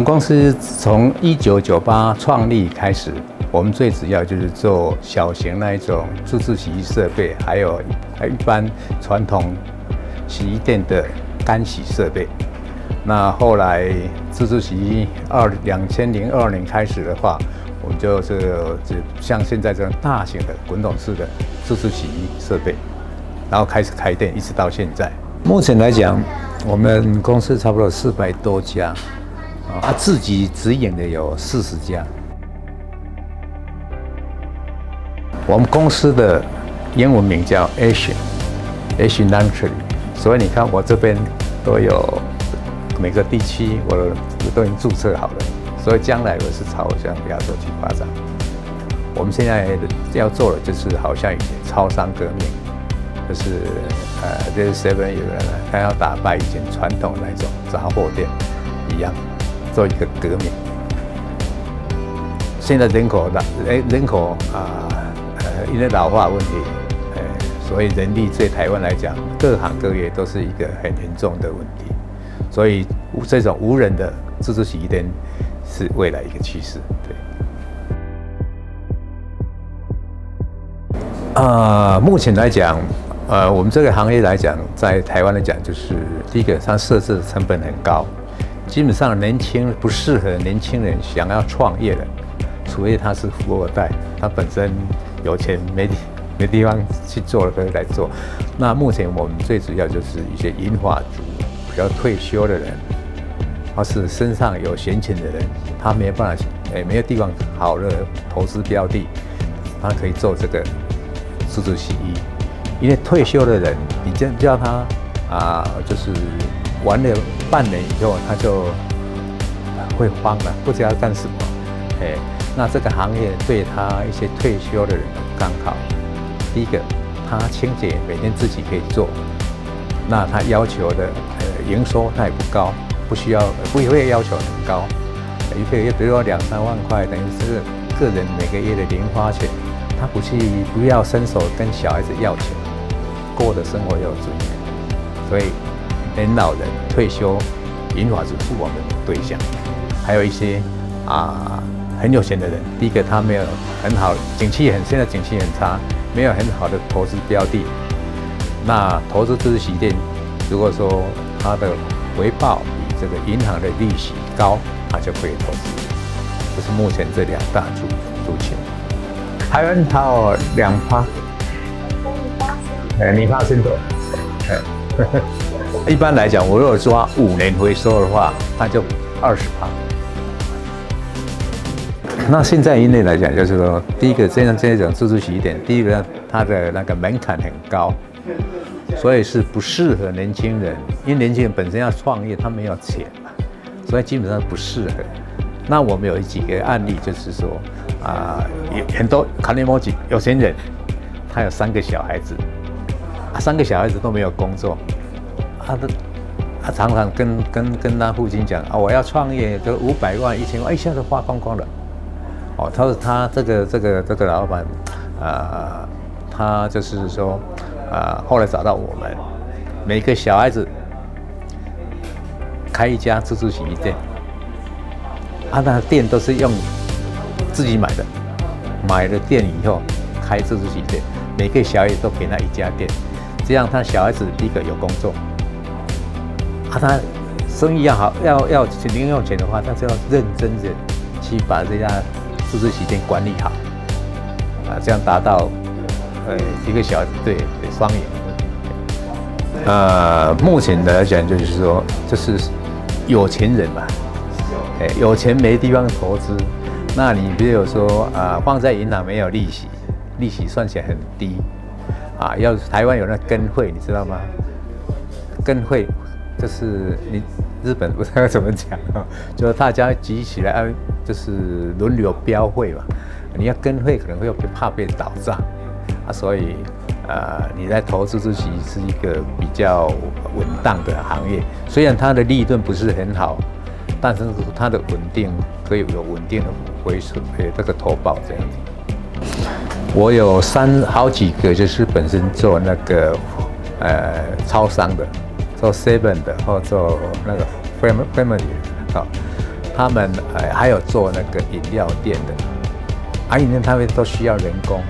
们公司从一九九八创立开始，我们最主要就是做小型那一种自制洗衣设备，还有一般传统洗衣店的干洗设备。那后来自制洗衣二两千零二年开始的话，我们就是就像现在这种大型的滚筒式的自制洗衣设备，然后开始开店，一直到现在。目前来讲，我们公司差不多四百多家。啊，自己直营的有四十家。我们公司的英文名叫 Asian，Asian Laundry，所以你看我这边都有每个地区我都已经注册好了，所以将来我是朝向亚洲去发展。我们现在要做的就是好像以前超商革命，就是呃，就是 Seven 有人他要打败以前传统那种杂货店一样。做一个革命。现在人口老，人，人口啊，呃，因为老化问题，呃，所以人力对台湾来讲，各行各业都是一个很严重的问题。所以这种无人的自助洗衣店是未来一个趋势。对。啊，目前来讲，呃，我们这个行业来讲，在台湾来讲，就是第一个，它设置成本很高。基本上年轻不适合年轻人想要创业的，除非他是富二代，他本身有钱没没地方去做了，可以来做。那目前我们最主要就是一些银发族，比较退休的人，或是身上有闲钱的人，他没有办法，哎，没有地方好的投资标的，他可以做这个自助洗衣。因为退休的人，你叫叫他啊，就是。玩了半年以后，他就会慌了，不知道干什么。哎，那这个行业对他一些退休的人刚好。第一个，他清洁每天自己可以做，那他要求的呃营收他也不高，不需要不会要求很高，一个月比如说两三万块，等于是个人每个月的零花钱，他不去不要伸手跟小孩子要钱，过的生活有尊严，所以。年老人退休，银发族是我们的对象，还有一些啊很有钱的人。第一个，他没有很好，景气很现在景气很差，没有很好的投资标的。那投资这支洗衣店，如果说它的回报比这个银行的利息高，他就可以投资。这是目前这两大族族群。台湾它有两趴，哎，你发现多？哎。一般来讲，我如果抓五年回收的话，那就二十趴。那现在因为来讲，就是说，第一个这样这种自助洗衣店，第一个它的那个门槛很高，所以是不适合年轻人，因为年轻人本身要创业，他没有钱嘛，所以基本上不适合。那我们有几个案例，就是说啊，有很多卡尼摩吉有钱人，他有三个小孩子，啊，三个小孩子都没有工作。他的他常常跟跟跟他父亲讲啊，我要创业，就五百万、一千万，一下子花光光了。哦，他说他这个这个这个老板，啊，他就是说，啊，后来找到我们，每个小孩子开一家自助洗衣店，他那店都是用自己买的，买了店以后开自助洗衣店，每个小孩子都给他一家店，这样他小孩子第一个有工作。啊，他生意要好，要要零用钱的话，他就要认真的去把这家自助洗衣店管理好，啊，这样达到呃一个小对对双赢。呃，目前来讲就是说，就是有钱人嘛，哎，有钱没地方投资，那你比如说啊，放在银行没有利息，利息算起来很低，啊，要台湾有那跟会，你知道吗？跟会。就是你日本不知道怎么讲啊，就是大家集起来，就是轮流标会嘛。你要跟会可能会怕被倒账啊，所以呃你在投资自己是一个比较稳当的行业。虽然它的利润不是很好，但是它的稳定可以有稳定的回收，诶这个投保这样子。我有三好几个就是本身做那个呃超商的。做 seven 的或做那个 family family 好，他们呃还有做那个饮料店的，啊，饮料他们都需要人工，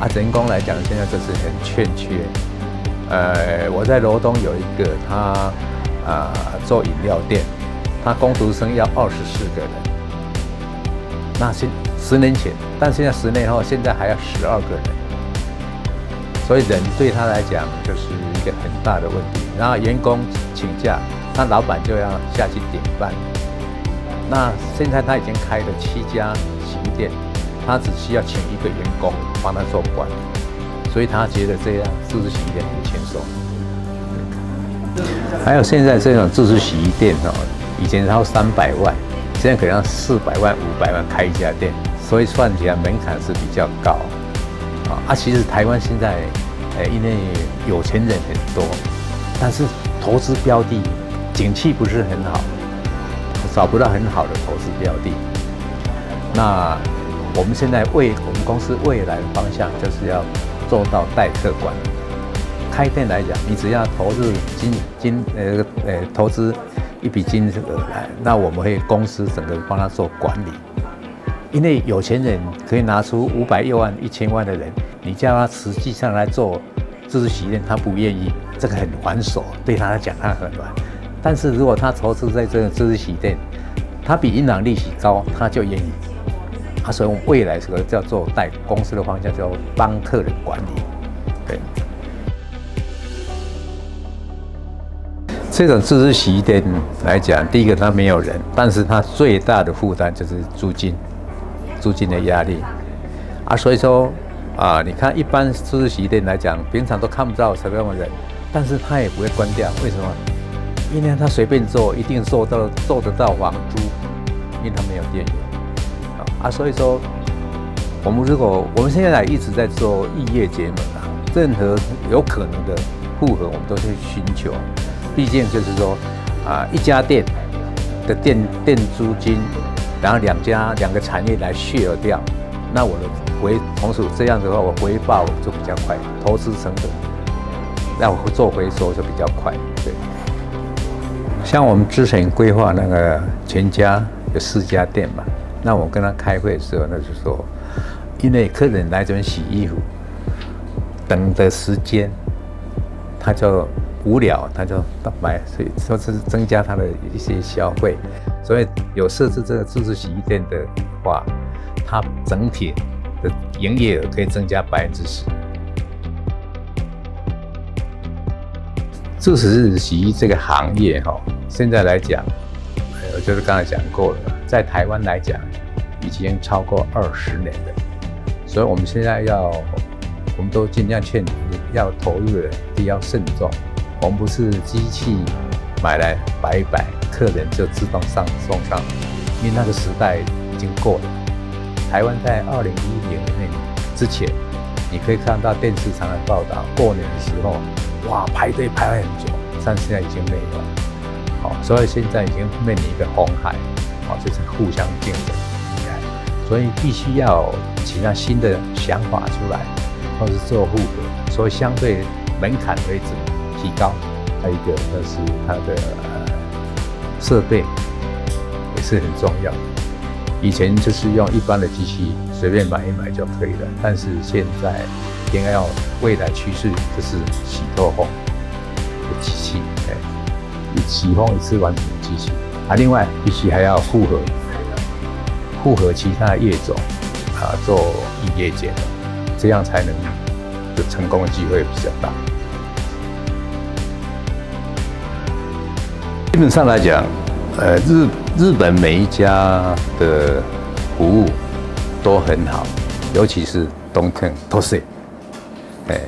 啊，人工来讲现在就是很欠缺。呃，我在罗东有一个他啊做饮料店，他工读生要二十四个人，那现十年前，但现在十年后，现在还要十二个人，所以人对他来讲就是一个很大的问题。然后员工请假，那老板就要下去顶班。那现在他已经开了七家洗衣店，他只需要请一个员工帮他做管，所以他觉得这样自助洗衣店很轻松。还有现在这种自助洗衣店哦，以前要三百万，现在可能要四百万、五百万开一家店。所以算起来门槛是比较高，啊，其实台湾现在，呃，因为有钱人很多，但是投资标的景气不是很好，找不到很好的投资标的。那我们现在为我们公司未来的方向，就是要做到代客管。开店来讲，你只要投入金金呃呃投资一笔金额来，那我们会公司整个帮他做管理。因为有钱人可以拿出五百六万、一千万的人，你叫他实际上来做自助洗衣店，他不愿意，这个很繁琐，对他来讲他很乱。但是如果他投资在这个自助洗衣店，他比银行利息高，他就愿意。啊，所以未来这个叫做带公司的方向，叫帮客人管理。对，这种自助洗衣店来讲，第一个他没有人，但是他最大的负担就是租金。租金的压力啊，所以说啊，你看一般自助洗衣店来讲，平常都看不到什么样的人，但是他也不会关掉，为什么？因为他随便做，一定做到做得到房租，因为他没有店员啊。所以说，我们如果我们现在一直在做异业结盟啊，任何有可能的复合，我们都去寻求。毕竟就是说啊，一家店的店店租金。然后两家两个产业来削掉，那我的回同时这样的话，我回报就比较快，投资成本那我做回收就比较快。对，像我们之前规划那个全家有四家店嘛，那我跟他开会的时候，那就说，因为客人来这边洗衣服，等的时间，他就无聊，他就买，所以说是增加他的一些消费。所以有设置这个自助洗衣店的话，它整体的营业额可以增加百分之十。自助洗衣这个行业哈，现在来讲，我，就是刚才讲过了，在台湾来讲，已经超过二十年了。所以我们现在要，我们都尽量劝要投入的，要慎重。我们不是机器买来摆摆。客人就自动上送上，因为那个时代已经过了。台湾在二零一零年之前，你可以看到电视上的报道，过年的时候，哇，排队排了很久，但现在已经没有了。好，所以现在已经面临一个红海，好，就是互相竞争，所以必须要其他新的想法出来，或是做互合，所以相对门槛位置提高。还有一个就是它的。设备也是很重要。以前就是用一般的机器随便买一买就可以了，但是现在应该要未来趋势就是洗透风的机器，哎，你洗风一次完成的机器。啊，另外必须还要复合，复合其他业种啊做异业结合，这样才能就成功的机会比较大。基本上来讲，呃，日日本每一家的服务都很好，尤其是东坑都是，哎。